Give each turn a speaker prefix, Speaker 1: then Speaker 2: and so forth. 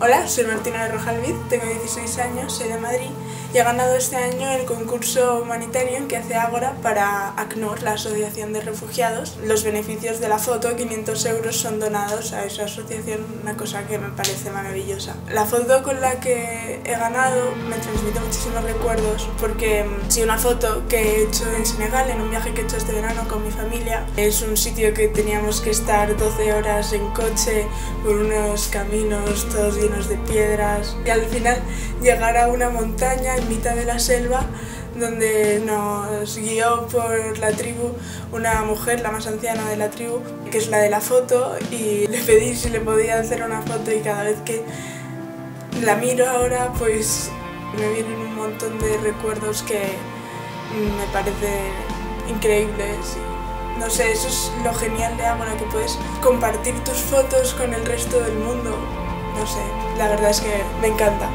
Speaker 1: Hola, soy Martina de Rojalvid, tengo 16 años, soy de Madrid y he ganado este año el concurso humanitario que hace Ágora para ACNUR, la Asociación de Refugiados. Los beneficios de la foto, 500 euros, son donados a esa asociación, una cosa que me parece maravillosa. La foto con la que he ganado me transmite muchísimos recuerdos porque mm, sí, una foto que he hecho en Senegal, en un viaje que he hecho este verano con mi familia. Es un sitio que teníamos que estar 12 horas en coche por unos caminos todos de piedras y al final llegar a una montaña en mitad de la selva donde nos guió por la tribu una mujer, la más anciana de la tribu, que es la de la foto, y le pedí si le podía hacer una foto y cada vez que la miro ahora pues me vienen un montón de recuerdos que me parecen increíbles. no sé, eso es lo genial de Ágora, que puedes compartir tus fotos con el resto del mundo no sé, la verdad es que me encanta.